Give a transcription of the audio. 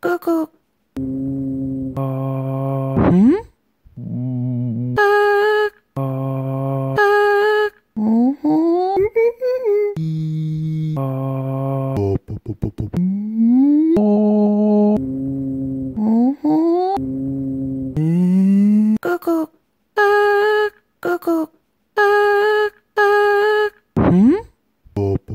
끄끄 응?